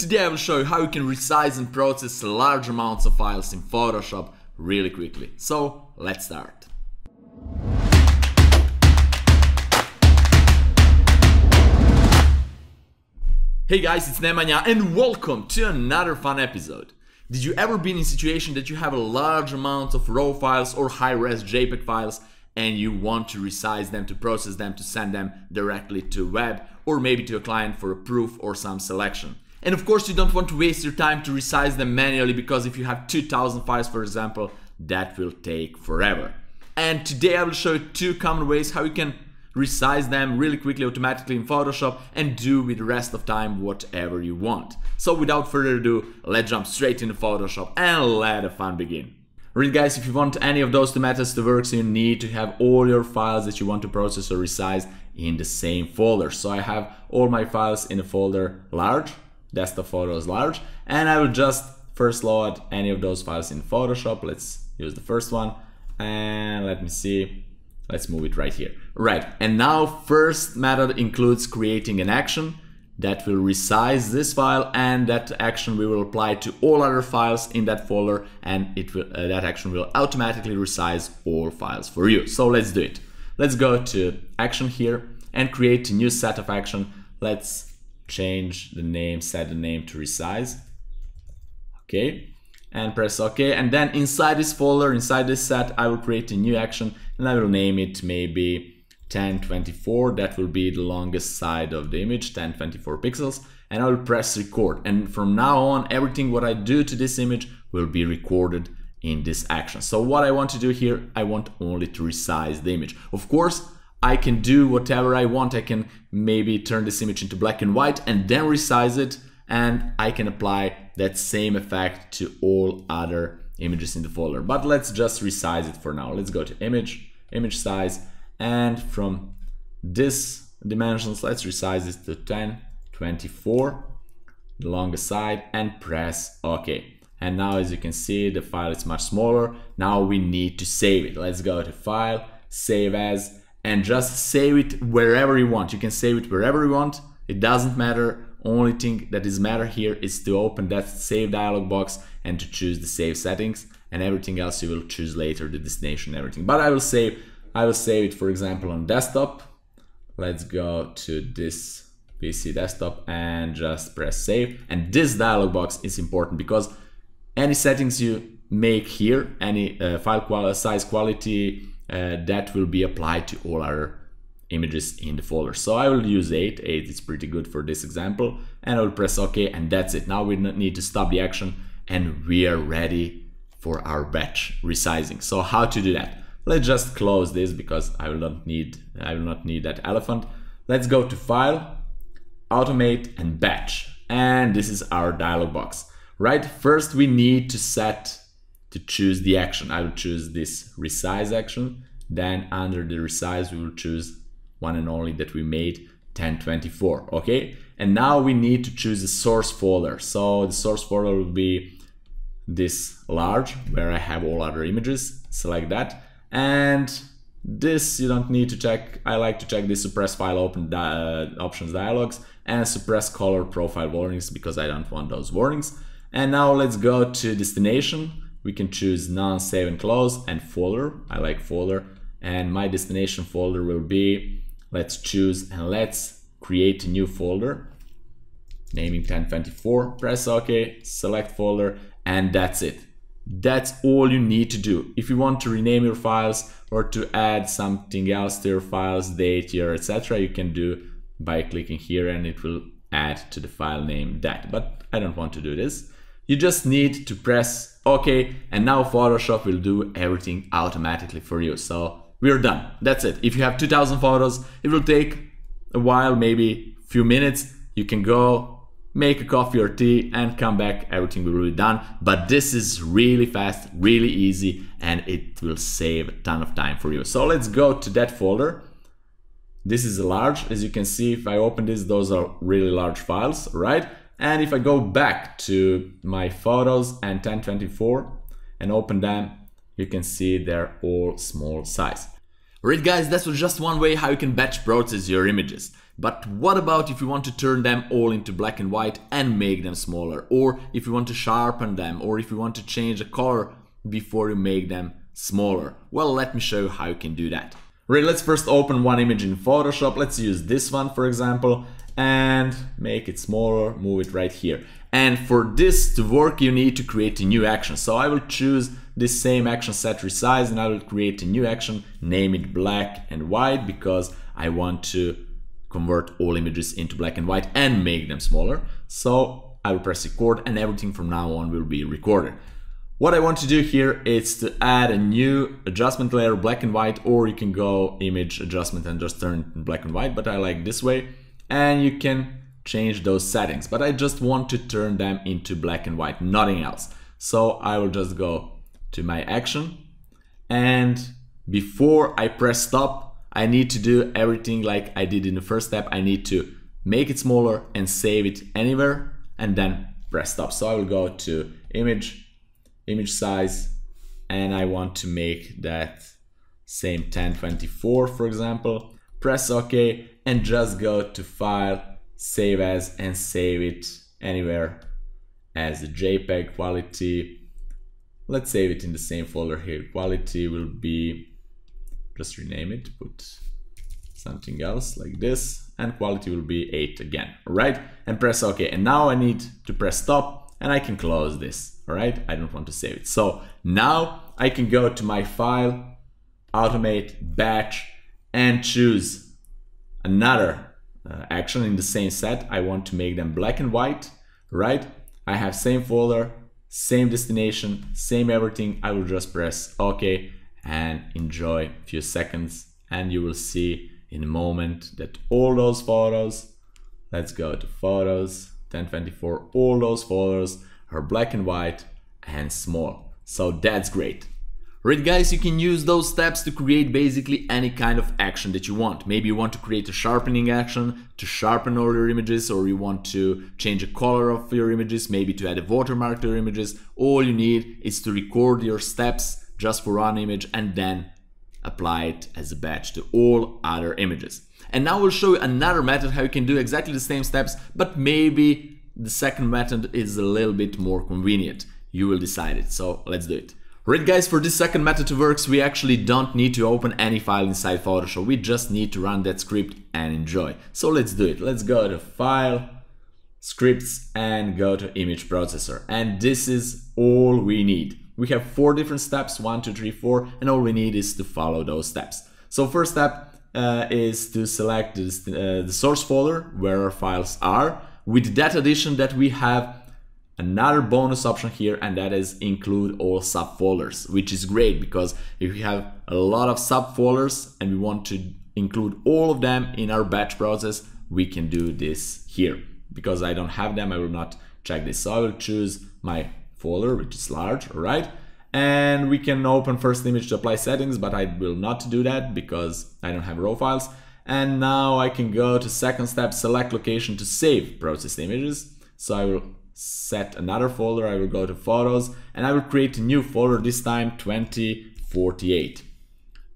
Today I will show you how you can resize and process large amounts of files in Photoshop really quickly. So let's start. Hey guys, it's Nemanja and welcome to another fun episode. Did you ever been in a situation that you have a large amount of RAW files or high-res JPEG files and you want to resize them, to process them, to send them directly to web or maybe to a client for a proof or some selection? And of course you don't want to waste your time to resize them manually because if you have 2000 files for example, that will take forever. And today I will show you two common ways how you can resize them really quickly automatically in Photoshop and do with the rest of time whatever you want. So without further ado, let's jump straight into Photoshop and let the fun begin. Really guys, if you want any of those two methods to work, so you need to have all your files that you want to process or resize in the same folder. So I have all my files in a folder large, desktop photos large, and I will just first load any of those files in Photoshop. Let's use the first one and let me see Let's move it right here. Right, and now first method includes creating an action that will resize this file and that action we will apply to all other files in that folder and it will, uh, that action will automatically resize all files for you. So let's do it. Let's go to action here and create a new set of action. Let's change the name, set the name to resize. Okay, and press OK. And then inside this folder, inside this set, I will create a new action and I will name it maybe 1024. That will be the longest side of the image, 1024 pixels. And I will press record. And from now on, everything what I do to this image will be recorded in this action. So what I want to do here, I want only to resize the image. Of course, I can do whatever I want. I can maybe turn this image into black and white and then resize it and I can apply that same effect to all other images in the folder. But let's just resize it for now. Let's go to image, image size, and from this dimensions, let's resize it to 10, 24, the longest side, and press OK. And now as you can see, the file is much smaller. Now we need to save it. Let's go to File, Save As, and just save it wherever you want. You can save it wherever you want. It doesn't matter only thing that is matter here is to open that save dialog box and to choose the save settings and everything else you will choose later, the destination everything. But I will save, I will save it for example on desktop. Let's go to this PC desktop and just press save. And this dialog box is important because any settings you make here, any uh, file quality, size quality, uh, that will be applied to all our images in the folder. So I will use 8, 8 is pretty good for this example, and I will press OK, and that's it. Now we need to stop the action, and we are ready for our batch resizing. So how to do that? Let's just close this because I will not need I will not need that elephant. Let's go to File, Automate, and Batch, and this is our dialog box. Right, first we need to set to choose the action. I will choose this resize action. Then under the resize, we will choose one and only that we made 1024 okay? And now we need to choose a source folder. So the source folder will be this large where I have all other images select that. And this you don't need to check I like to check the suppress file open di uh, options dialogs and suppress color profile warnings because I don't want those warnings. And now let's go to destination we can choose non-save and close and folder I like folder and my destination folder will be Let's choose and let's create a new folder. Naming 1024, press OK, select folder, and that's it. That's all you need to do. If you want to rename your files or to add something else to your files, date, year, etc., you can do by clicking here and it will add to the file name that. But I don't want to do this. You just need to press OK and now Photoshop will do everything automatically for you. So we're done. That's it. If you have 2000 photos, it will take a while, maybe a few minutes. You can go make a coffee or tea and come back. Everything will be done. But this is really fast, really easy, and it will save a ton of time for you. So let's go to that folder. This is large. As you can see, if I open this, those are really large files, right? And if I go back to my photos and 1024 and open them, you can see they're all small size. Alright guys, that was just one way how you can batch process your images. But what about if you want to turn them all into black and white and make them smaller? Or if you want to sharpen them, or if you want to change the color before you make them smaller? Well, let me show you how you can do that. Right, let's first open one image in Photoshop. Let's use this one, for example, and make it smaller, move it right here. And for this to work, you need to create a new action. So I will choose this same action set resize and I will create a new action, name it black and white because I want to convert all images into black and white and make them smaller. So I will press record and everything from now on will be recorded. What I want to do here is to add a new adjustment layer, black and white, or you can go image adjustment and just turn black and white, but I like this way. And you can change those settings, but I just want to turn them into black and white, nothing else. So I will just go to my action and before I press stop, I need to do everything like I did in the first step. I need to make it smaller and save it anywhere and then press stop. So I will go to image, image size, and I want to make that same 1024 for example. Press OK and just go to file, save as and save it anywhere as a JPEG quality Let's save it in the same folder here. Quality will be, just rename it, put something else like this, and quality will be 8 again, alright? And press OK. And now I need to press stop, and I can close this, alright? I don't want to save it. So now I can go to my file, automate, batch, and choose another uh, action in the same set. I want to make them black and white, right? I have same folder, same destination, same everything. I will just press OK and enjoy a few seconds and you will see in a moment that all those photos, let's go to photos, 1024, all those photos are black and white and small. So that's great. Right guys, you can use those steps to create basically any kind of action that you want. Maybe you want to create a sharpening action to sharpen all your images or you want to change the color of your images, maybe to add a watermark to your images. All you need is to record your steps just for one image and then apply it as a batch to all other images. And now we'll show you another method how you can do exactly the same steps, but maybe the second method is a little bit more convenient. You will decide it, so let's do it. Right guys, for this second method to work, we actually don't need to open any file inside Photoshop. We just need to run that script and enjoy. So let's do it. Let's go to File, Scripts and go to Image Processor. And this is all we need. We have four different steps, one, two, three, four, and all we need is to follow those steps. So first step uh, is to select this, uh, the source folder where our files are. With that addition that we have another bonus option here and that is include all subfolders which is great because if we have a lot of subfolders and we want to include all of them in our batch process we can do this here. Because I don't have them I will not check this. So I will choose my folder which is large all right? And we can open first image to apply settings but I will not do that because I don't have raw files. And now I can go to second step select location to save processed images. So I will set another folder, I will go to photos and I will create a new folder, this time 2048.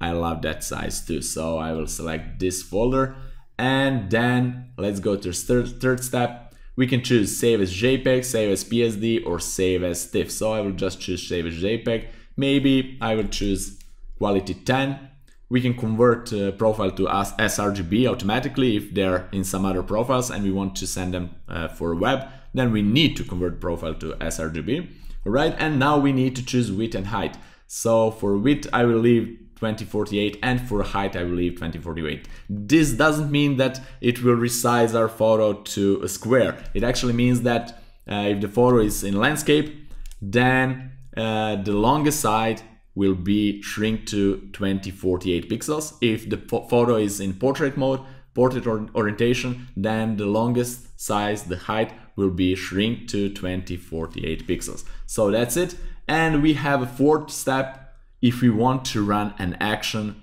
I love that size too, so I will select this folder and then let's go to third, third step. We can choose save as JPEG, save as PSD or save as TIFF. So I will just choose save as JPEG. Maybe I will choose quality 10. We can convert uh, profile to sRGB automatically if they're in some other profiles and we want to send them uh, for web then we need to convert profile to sRGB, right? And now we need to choose width and height. So for width, I will leave 2048 and for height I will leave 2048. This doesn't mean that it will resize our photo to a square. It actually means that uh, if the photo is in landscape, then uh, the longest side will be shrink to 2048 pixels. If the photo is in portrait mode, portrait or orientation, then the longest size, the height will be shrink to 2048 pixels. So that's it. And we have a fourth step if we want to run an action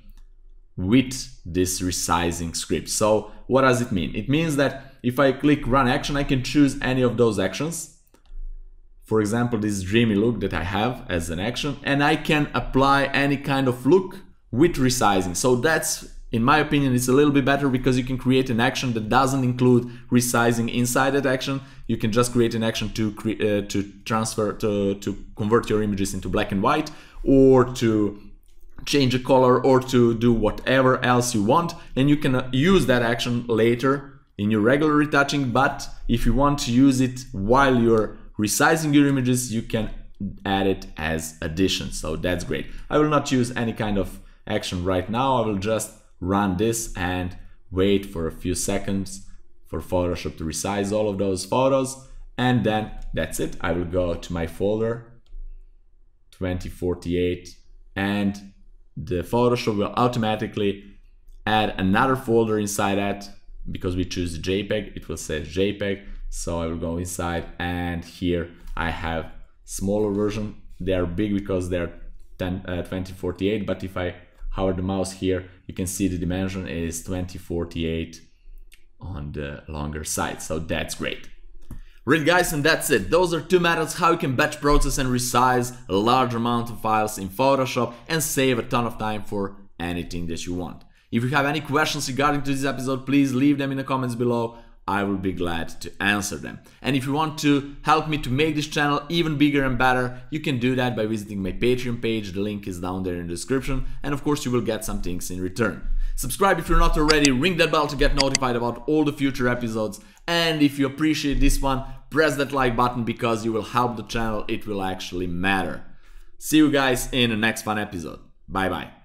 with this resizing script. So what does it mean? It means that if I click run action, I can choose any of those actions. For example, this dreamy look that I have as an action, and I can apply any kind of look with resizing. So that's in my opinion, it's a little bit better because you can create an action that doesn't include resizing inside that action. You can just create an action to uh, to transfer to to convert your images into black and white, or to change a color, or to do whatever else you want, and you can uh, use that action later in your regular retouching. But if you want to use it while you're resizing your images, you can add it as addition. So that's great. I will not use any kind of action right now. I will just run this and wait for a few seconds for Photoshop to resize all of those photos. And then that's it. I will go to my folder 2048 and the Photoshop will automatically add another folder inside that. Because we choose JPEG it will say JPEG. So I will go inside and here I have smaller version. They are big because they're 10, uh, 2048 but if I hover the mouse here, you can see the dimension is 2048 on the longer side. So that's great. Right guys, and that's it. Those are two methods how you can batch process and resize a large amount of files in Photoshop and save a ton of time for anything that you want. If you have any questions regarding to this episode, please leave them in the comments below. I will be glad to answer them. And if you want to help me to make this channel even bigger and better, you can do that by visiting my Patreon page. The link is down there in the description. And of course, you will get some things in return. Subscribe if you're not already, ring that bell to get notified about all the future episodes. And if you appreciate this one, press that like button because you will help the channel. It will actually matter. See you guys in the next fun episode. Bye bye.